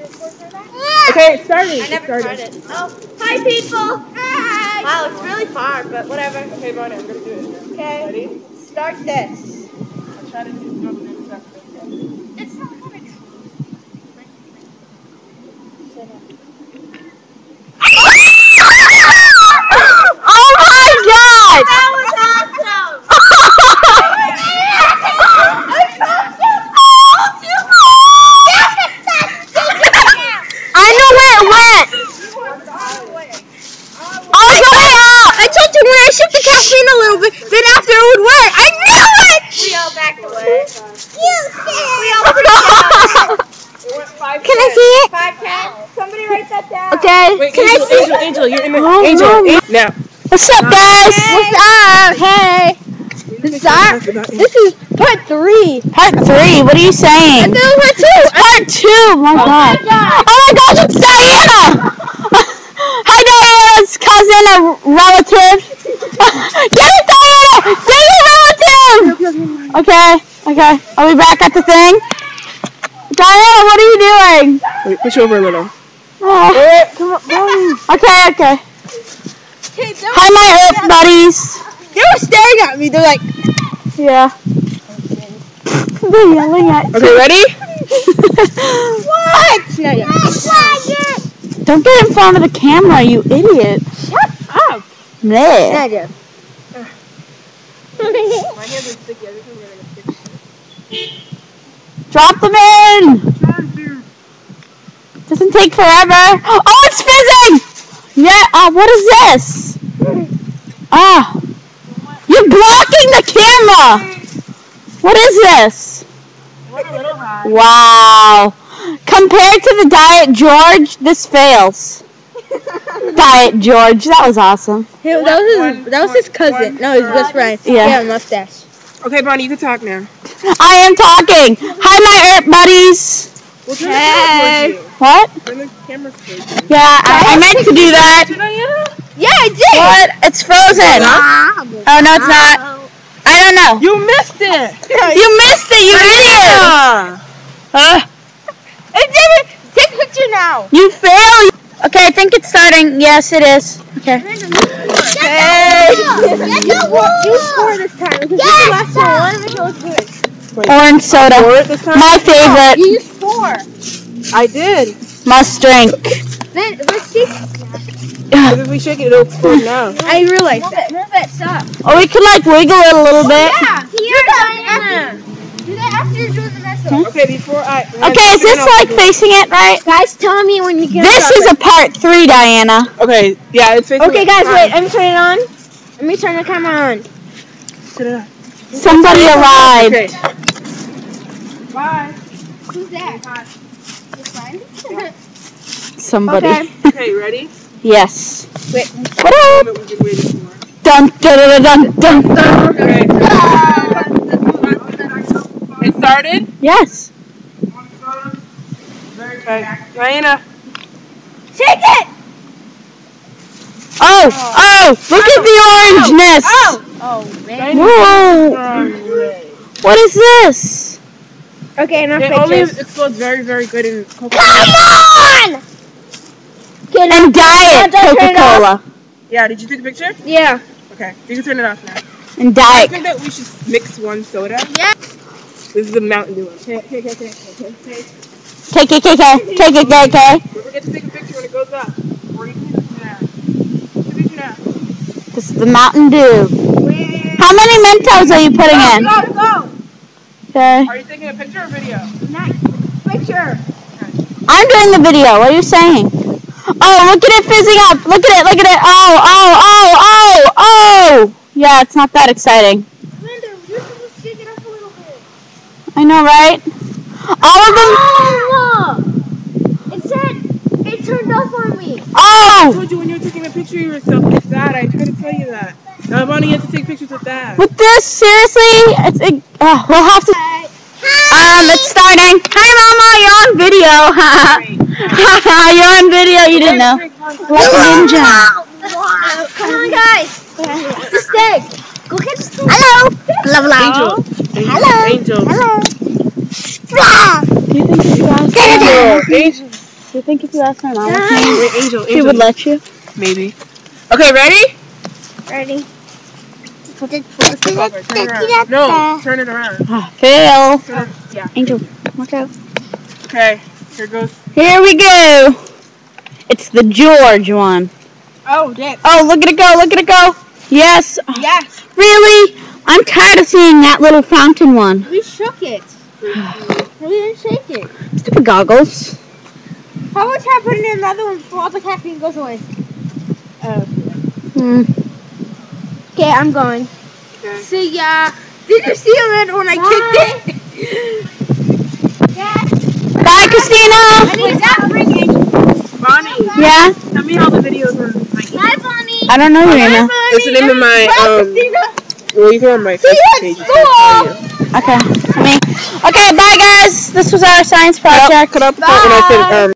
Okay, it's starting. I never it's tried it. Oh, hi people! Hi! Wow, it's really far, but whatever. Okay, Bonnie, I'm gonna do it. Okay, Ready? start this. I'll try to do the next step. Okay. It's not gonna Oh my god! That was awesome! I know where it went. Oh, go way up. I told you when I shift the caffeine a little bit, then after it would work. I knew it. We all backed away. We all freaked It Can I see it? Five, ten. Somebody write that down. Okay. Wait, Can Angel, I see Angel, Angel, you're in the Oh, Angel. no. Angel. Now. What's up, guys? What's up? Hey. This is our. This is part three. Part three. What are you saying? This is part two. Part two. Oh my oh god. Oh my gosh, it's Diana. Hi, Diana's cousin, a relative. Get it, Diana. Get your relative. Okay. Okay. Are we back at the thing? Diana, what are you doing? Wait, push over a little. Oh. oh come on. Okay. Okay. Hi, my Earth buddies. They were staring at me. They're like, Yeah. They're yelling at okay, ready? what? No, yeah. Don't get in front of the camera, you idiot. Shut up. Bleh. My hands are sticky. I think I'm gonna fix Drop them in. it. Doesn't take forever. Oh, it's fizzing. Yeah. Uh, what is this? Ah. You're blocking the camera. What is this? Went a little high. Wow. Compared to the Diet George, this fails. Diet George, that was awesome. Hey, that was his- that was his cousin. No, his best friend. Yeah. mustache. Okay, Bonnie, you can talk now. I am talking. Hi, my Earth buddies. We'll Hey. What? Turn the camera. Yeah, I, I meant to do that. Yeah, I did. What? It's frozen. Oh no, it's not. I don't know. You missed it. You missed it, you idiot. Huh? It did it. Take a picture now. you fail. Okay, I think it's starting. Yes, it is. Okay. Hey. You score this time. Because this is the last one. One of it was good. Orange soda. Pour it this time? My favorite. You used four. I did. Must drink. Then let's see. Because if we shake it, it'll explode now. I realized that. Move it. Stop. Oh, we could like wiggle it a little oh, bit. Yeah. Here, Diana. Do after you're doing the rest of. Okay, before I. Okay, is this like facing it right? Guys, tell me when you get This is a part three, Diana. Okay, yeah, it's facing. Okay, guys, wait. Let me turn it on. Let me turn the camera on. Somebody arrived. Okay. Bye. Who's that? Your friend? Somebody. Okay. Okay, ready? yes. Wait. What up? Moment we've been waiting for. Dun dun dun dun dun. Okay. It started. Yes. Okay. Diana. Shake it! Oh, oh, look at the orangeness. Oh, oh man. Whoa. What is this? Okay, enough It only pictures. explodes very, very good in Coca-Cola. Come on! Okay, And Diet now turn. Coca-Cola. Yeah, did you take a picture? Yeah. Okay, you can turn it off now. And diet. I think that we should mix one soda. Yeah. This is the Mountain Dew one. Okay, okay, okay, okay, okay. okay. KKKK. KKKK. Don't forget to take a picture when it goes up. Or you can do it now. Take a picture now. This is the Mountain Dew. How many Mentos are you putting in? Go, go! Okay. Are you taking a picture or video? Nice. Picture. I'm doing the video. What are you saying? Oh, look at it fizzing up. Look at it. Look at it. Oh, oh, oh, oh, oh. Yeah, it's not that exciting. Amanda, you're supposed to shake it up a little bit. I know, right? All of them. Oh! It said it turned off on me. Oh! I told you when you were taking a picture of yourself with that. I tried to tell you that. Now, Bonnie, you have to take pictures with that. with this, seriously, it's a, uh, we'll have to. Hi. Um, it's starting. Hi, Mama, you're on video. you're on video. You didn't know. Like a ninja. Come on, guys. The stick. Go get the stick. Hello. Hello. Angel. Angel. Hello. Angel. Hello. Do you think if you asked Get mom, Angel, Angel, do you think if you asked my mom, if wait, Angel, she Angel. would let you? Maybe. Okay, ready? Ready? Turn it around. Ah. No, turn it around. Phil. Turn it- yeah. Angel, watch out. Okay, here goes. Here we go. It's the George one. Oh, dip. Oh, look at it go, look at it go. Yes. Yes. Really? I'm tired of seeing that little fountain one. We shook it. We didn't shake it. Stupid goggles. How about try putting in another one before all the caffeine goes away? Oh. Hmm. Okay, I'm going. Okay. See ya. Did you see it when I kicked it? Bye, Christina. I need that ringing. Bonnie, Yeah? tell me how the videos are. Bye, Bonnie. I don't know your email. It's the name of my, Bye, um, Christina. Well, you go on my See you Facebook at page. school. Okay. Me. Okay, bye guys. This was our science project. Cut out the part when I said, um,